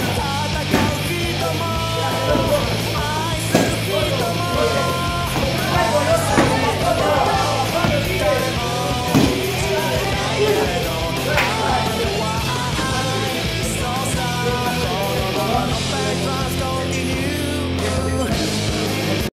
time.